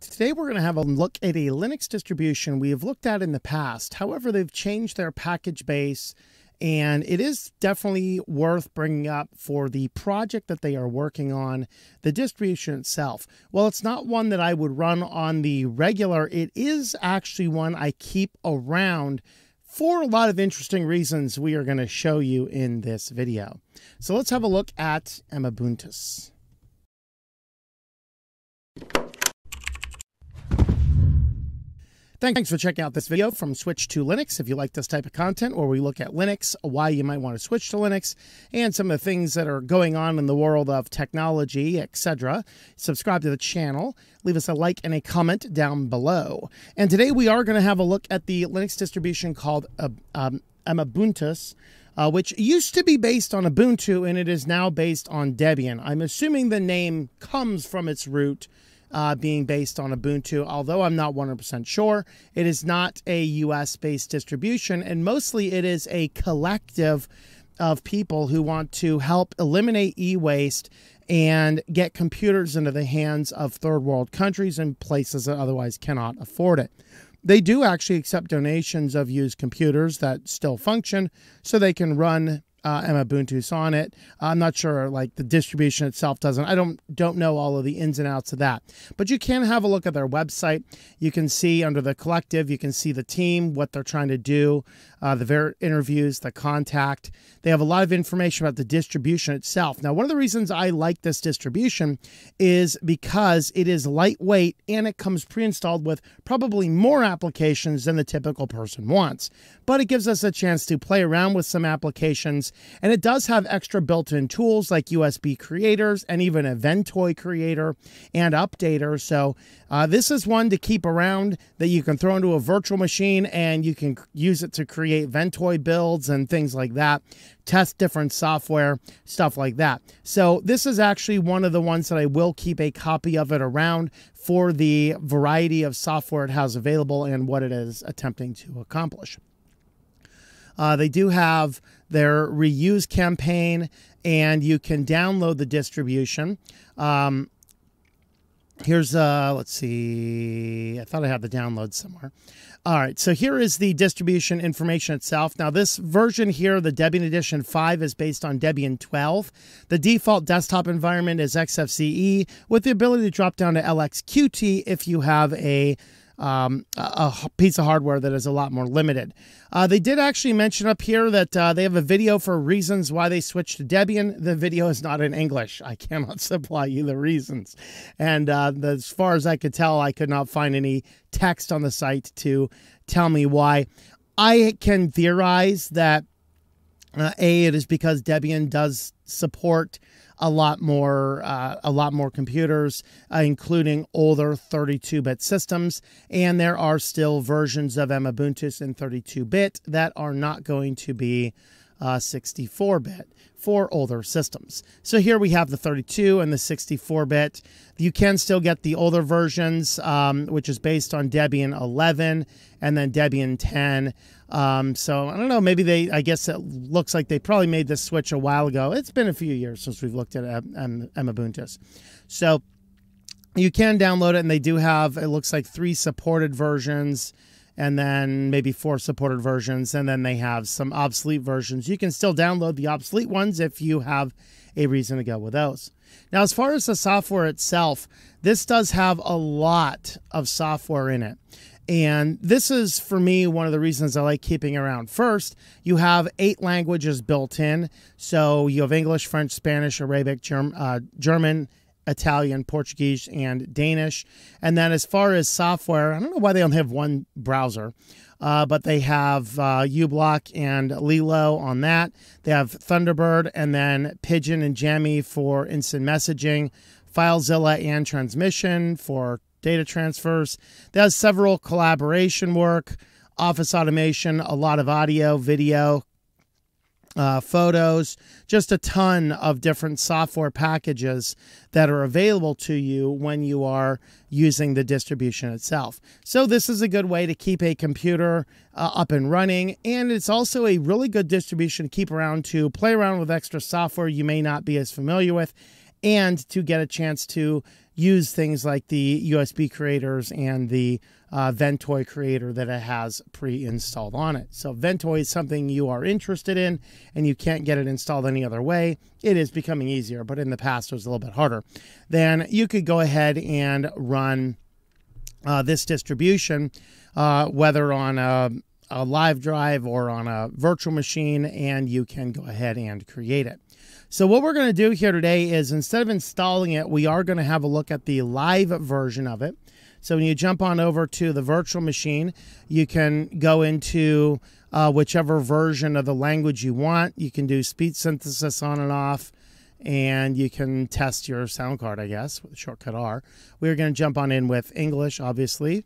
Today we're going to have a look at a Linux distribution we have looked at in the past. However, they've changed their package base and it is definitely worth bringing up for the project that they are working on, the distribution itself. Well, it's not one that I would run on the regular, it is actually one I keep around for a lot of interesting reasons we are going to show you in this video. So let's have a look at Emmabuntus. Thanks for checking out this video from Switched to Linux. If you like this type of content where we look at Linux, why you might want to switch to Linux, and some of the things that are going on in the world of technology, etc., subscribe to the channel. Leave us a like and a comment down below. And today we are going to have a look at the Linux distribution called uh, um, Emmabuntus. Uh, which used to be based on Ubuntu and it is now based on Debian. I'm assuming the name comes from its root uh, being based on Ubuntu, although I'm not 100% sure. It is not a US based distribution, and mostly it is a collective of people who want to help eliminate e waste and get computers into the hands of third world countries and places that otherwise cannot afford it. They do actually accept donations of used computers that still function so they can run uh, Emmabuntus on it. I'm not sure like the distribution itself doesn't. I don't don't know all of the ins and outs of that. But you can have a look at their website. You can see under the collective, you can see the team, what they're trying to do, uh, the interviews, the contact. They have a lot of information about the distribution itself. Now, one of the reasons I like this distribution is because it is lightweight and it comes pre-installed with probably more applications than the typical person wants. But it gives us a chance to play around with some applications and it does have extra built in tools like USB creators and even a Ventoy creator and updater. So, uh, this is one to keep around that you can throw into a virtual machine and you can use it to create Ventoy builds and things like that, test different software, stuff like that. So, this is actually one of the ones that I will keep a copy of it around for the variety of software it has available and what it is attempting to accomplish. Uh, they do have their reuse campaign, and you can download the distribution. Um, here's uh let's see. I thought i had the download somewhere. All right so here is the distribution information itself. Now this version here the debian edition 5 is based on debian 12 the default desktop environment is xfce with the ability to drop down to lxqt if you have a um, a, piece of hardware that is a lot more limited. Uh, they did actually mention up here that uh, they have a video for reasons why they switched to Debian. The video is not in English. I cannot supply you the reasons. And uh, as far as I could tell, I could not find any text on the site to tell me why. I can theorize that uh, A, it is because Debian does support a lot more uh, a lot more computers, uh, including older 32-bit systems, and there are still versions of Emmabuntu in 32-bit that are not going to be 64-bit. Uh, for older systems. So here we have the 32 and the 64 bit. You can still get the older versions, um, which is based on Debian 11 and then Debian 10. Um, so I don't know, maybe they, I guess it looks like they probably made this switch a while ago. It's been a few years since we've looked at Emmabuntu. So you can download it, and they do have, it looks like three supported versions and then maybe four supported versions, and then they have some obsolete versions. You can still download the obsolete ones if you have a reason to go with those. Now, as far as the software itself, this does have a lot of software in it. And this is, for me, one of the reasons I like keeping around. First, you have eight languages built in. So you have English, French, Spanish, Arabic, Germ, uh, German, Italian, Portuguese, and Danish. And then as far as software, I don't know why they only have one browser. Uh, but they have uh, uBlock and Lilo on that. They have Thunderbird and then Pidgin and Jami for instant messaging, FileZilla and transmission for data transfers. They have several collaboration work, office automation, a lot of audio, video, uh, photos, just a ton of different software packages that are available to you when you are using the distribution itself. So, this is a good way to keep a computer uh, up and running, and it's also a really good distribution to keep around to play around with extra software you may not be as familiar with and to get a chance to use things like the USB creators and the uh, Ventoy creator that it has pre installed on it. So, Ventoy is something you are interested in and you can't get it installed any other way. It is becoming easier, but in the past it was a little bit harder. Then you could go ahead and run uh, this distribution, uh, whether on a, a live drive or on a virtual machine, and you can go ahead and create it. So what we're going to do here today is instead of installing it, we are going to have a look at the live version of it. So when you jump on over to the virtual machine, you can go into uh, whichever version of the language you want. You can do speech synthesis on and off, and you can test your sound card, I guess, with shortcut R. We're going to jump on in with English, obviously.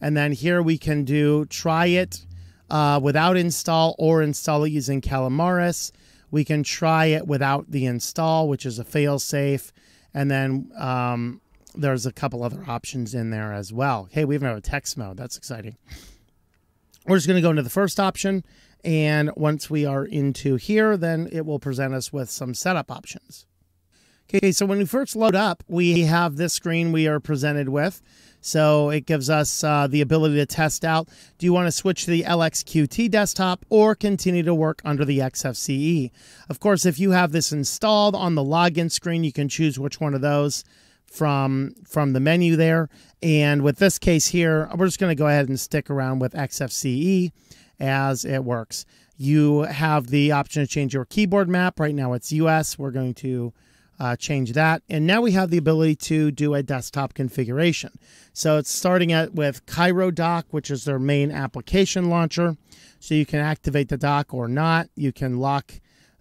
And then here we can do try it uh, without install or install it using Calamares. We can try it without the install, which is a fail safe. And then um, there's a couple other options in there as well. Hey, we even have a text mode. That's exciting. We're just going to go into the first option. And once we are into here, then it will present us with some setup options. Okay, so when we first load up, we have this screen we are presented with. So it gives us uh, the ability to test out do you want to switch to the LXQT desktop or continue to work under the XFCE? Of course, if you have this installed on the login screen, you can choose which one of those from from the menu there. And with this case here, we're just going to go ahead and stick around with XFCE as it works. You have the option to change your keyboard map. Right now it's US. We're going to uh, change that. And now we have the ability to do a desktop configuration. So it's starting at with Cairo Dock, which is their main application launcher. So you can activate the dock or not. You can lock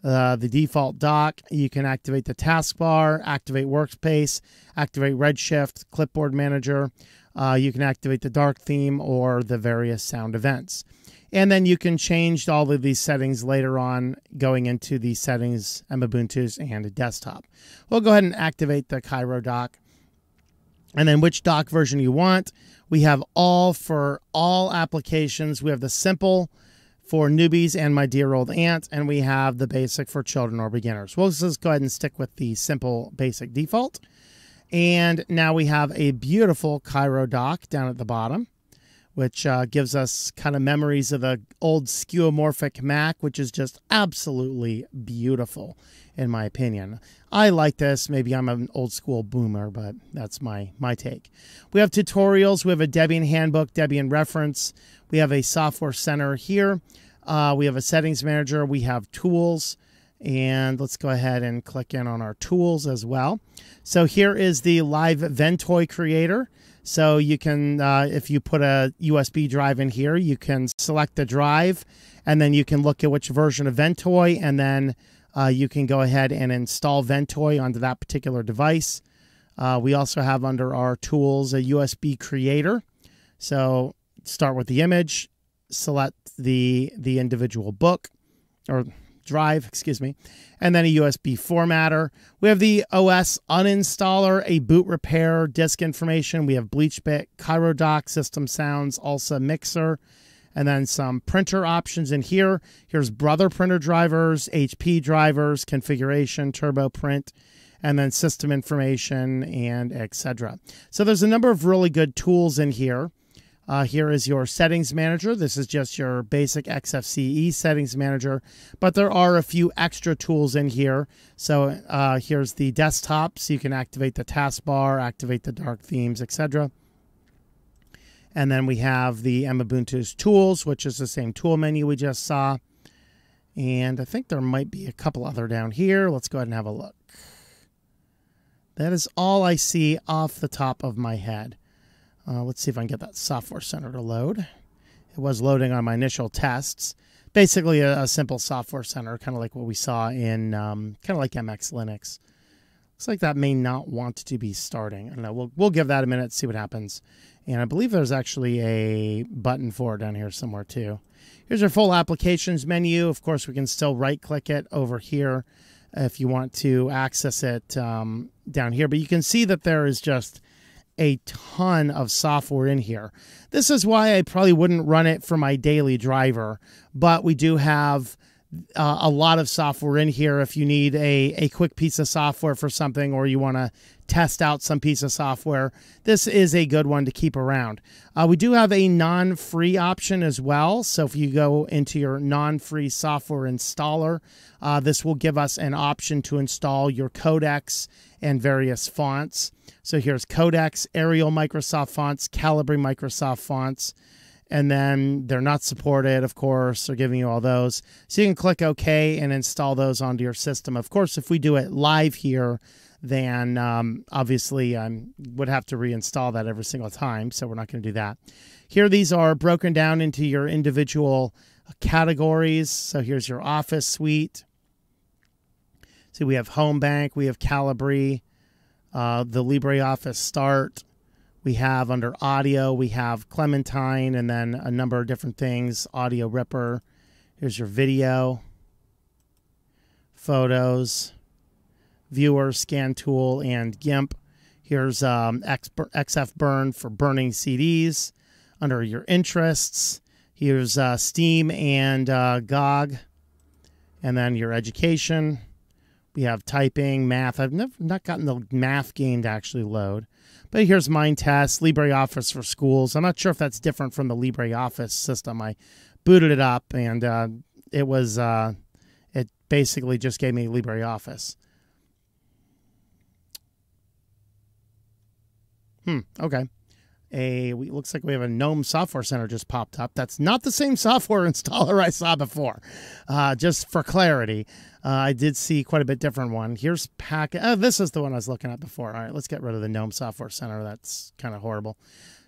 uh, the default dock. You can activate the taskbar, activate workspace, activate Redshift, clipboard manager. Uh, you can activate the dark theme or the various sound events. And then you can change all of these settings later on going into the settings and Emmabuntus and desktop. We'll go ahead and activate the Cairo dock. And then which dock version you want. We have all for all applications. We have the simple for newbies and my dear old aunt, and we have the basic for children or beginners. We'll just go ahead and stick with the simple basic default. And now we have a beautiful Cairo dock down at the bottom which uh, gives us kind of memories of the old skeuomorphic Mac, which is just absolutely beautiful, in my opinion. I like this. Maybe I'm an old school boomer, but that's my my take. We have tutorials. We have a Debian handbook, Debian reference. We have a software center here. Uh, we have a settings manager. We have tools. And let's go ahead and click in on our tools as well. So here is the live Ventoy creator. So you can, uh, if you put a USB drive in here, you can select the drive and then you can look at which version of Ventoy and then uh, you can go ahead and install Ventoy onto that particular device. Uh, we also have under our tools a USB creator. So start with the image, select the the individual book or drive, excuse me, and then a USB formatter. We have the OS uninstaller, a boot repair, disk information. We have BleachBit, Cairo System Sounds, ALSA Mixer, and then some printer options in here. Here's Brother printer drivers, HP drivers, configuration, Turbo Print, and then system information and etc. So there's a number of really good tools in here. Uh, here is your settings manager. This is just your basic XFCE settings manager, but there are a few extra tools in here. So uh, here's the desktop, so you can activate the taskbar, activate the dark themes, etc. And then we have the Emmabuntus tools, which is the same tool menu we just saw. And I think there might be a couple other down here. Let's go ahead and have a look. That is all I see off the top of my head. Uh, let's see if I can get that software center to load. It was loading on my initial tests. Basically, a, a simple software center, kind of like what we saw in um, kind of like MX Linux. Looks like that may not want to be starting. I don't know. We'll, we'll give that a minute, see what happens. And I believe there's actually a button for it down here somewhere too. Here's our full applications menu. Of course, we can still right click it over here if you want to access it um, down here. But you can see that there is just a ton of software in here. This is why I probably wouldn't run it for my daily driver, but we do have uh, a lot of software in here if you need a, a quick piece of software for something or you want to test out some piece of software, this is a good one to keep around. Uh, we do have a non free option as well. So if you go into your non free software installer, uh, this will give us an option to install your codecs and various fonts. So here's Codecs, Arial Microsoft fonts, Calibri Microsoft fonts and then they're not supported, of course. They're giving you all those. So you can click OK and install those onto your system. Of course, if we do it live here, then um, obviously I would have to reinstall that every single time. So we're not going to do that. Here, these are broken down into your individual categories. So here's your Office suite. So we have Home Bank, we have Calibre, uh, the LibreOffice Start we have under audio, we have Clementine and then a number of different things. Audio Ripper. Here's your video, photos, viewer, scan tool, and GIMP. Here's um, Xfburn for burning CDs. Under your interests, here's uh, Steam and uh, GOG. And then your education. We have typing, math. I've never not gotten the math game to actually load. But here's Minetest, LibreOffice for schools. I'm not sure if that's different from the LibreOffice system. I booted it up and uh, it was, uh, it basically just gave me LibreOffice. Hmm, okay. A we, looks like we have a GNOME Software Center just popped up. That's not the same software installer I saw before. Uh, just for clarity, uh, I did see quite a bit different one. Here's pack. Oh, this is the one I was looking at before. All right, let's get rid of the GNOME Software Center. That's kind of horrible.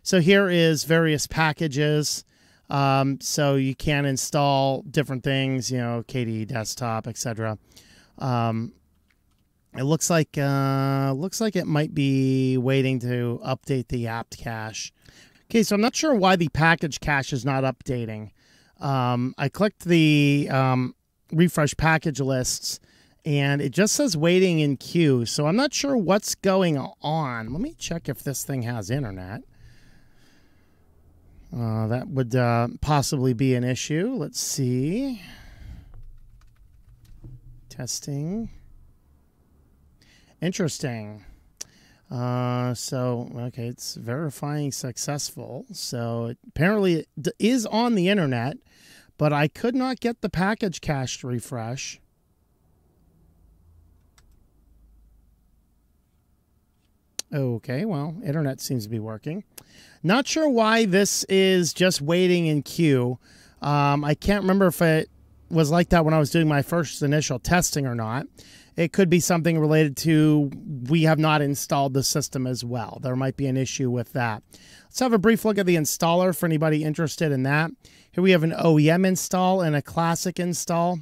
So here is various packages. Um, so you can install different things, you know, KDE desktop, etc. Um, it looks like uh, looks like it might be waiting to update the apt cache. Okay, so I'm not sure why the package cache is not updating. Um, I clicked the um, refresh package lists and it just says waiting in queue. So I'm not sure what's going on. Let me check if this thing has internet. Uh, that would uh, possibly be an issue. Let's see. Testing. Interesting. Uh, so, okay, it's verifying successful. So apparently it is on the internet but I could not get the package cache to refresh. Okay, well, internet seems to be working. Not sure why this is just waiting in queue. Um, I can't remember if it was like that when I was doing my first initial testing or not. It could be something related to we have not installed the system as well. There might be an issue with that. Let's have a brief look at the installer for anybody interested in that. Here we have an OEM install and a classic install.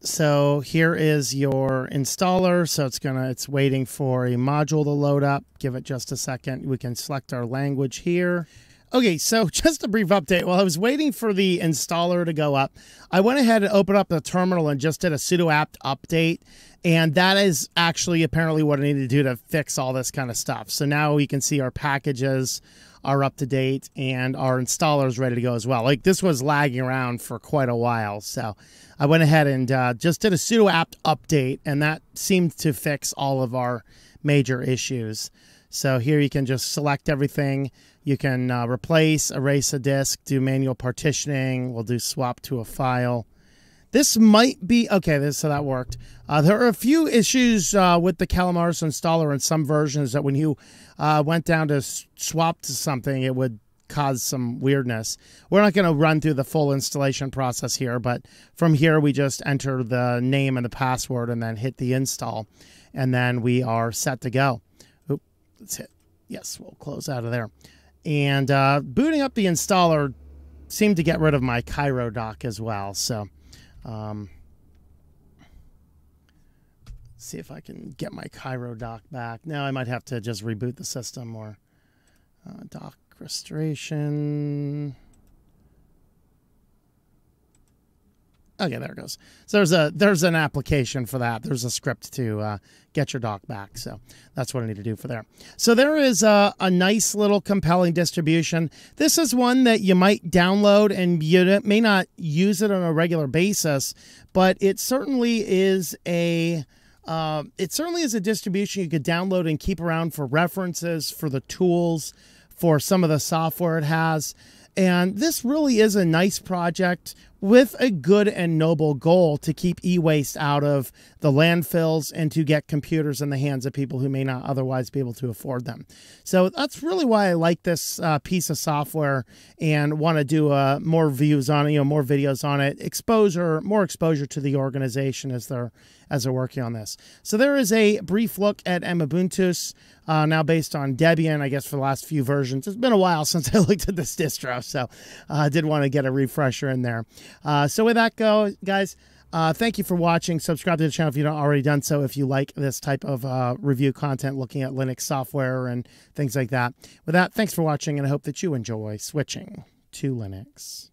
So here is your installer. So it's gonna it's waiting for a module to load up. Give it just a second. We can select our language here. Okay, so just a brief update. While I was waiting for the installer to go up, I went ahead and opened up the terminal and just did a sudo apt update. And that is actually apparently what I needed to do to fix all this kind of stuff. So now we can see our packages are up to date and our installer is ready to go as well. Like this was lagging around for quite a while. So I went ahead and uh, just did a sudo apt update, and that seemed to fix all of our major issues. So here you can just select everything. You can uh, replace, erase a disk, do manual partitioning. We'll do swap to a file. This might be okay. This so that worked. Uh, there are a few issues uh, with the Calamares installer in some versions that when you uh, went down to swap to something, it would cause some weirdness. We're not going to run through the full installation process here, but from here we just enter the name and the password and then hit the install, and then we are set to go. Let's hit yes. We'll close out of there, and uh, booting up the installer seemed to get rid of my Cairo dock as well. So. Um, see if I can get my Cairo dock back. Now I might have to just reboot the system or uh, dock restoration. Okay, there it goes. So there's a there's an application for that. There's a script to uh, get your dock back. So that's what I need to do for there. So there is a, a nice little compelling distribution. This is one that you might download and you may not use it on a regular basis, but it certainly is a Uh, it certainly is a distribution you could download and keep around for references, for the tools, for some of the software it has. And this really is a nice project with a good and noble goal to keep e waste out of the landfills and to get computers in the hands of people who may not otherwise be able to afford them. So that's really why I like this uh, piece of software and want to do uh, more views on it, you know, more videos on it, exposure, more exposure to the organization as they're as they're working on this. So there is a brief look at Emmabuntus, uh, now based on Debian, I guess for the last few versions. It's been a while since I looked at this distro, so I uh, did want to get a refresher in there. Uh, so with that go, guys, uh, thank you for watching. Subscribe to the channel if you've not already done so. If you like this type of uh, review content, looking at Linux software and things like that. With that, thanks for watching, and I hope that you enjoy switching to Linux.